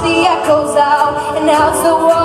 the echoes out, and out the world.